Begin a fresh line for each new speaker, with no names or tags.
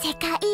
世界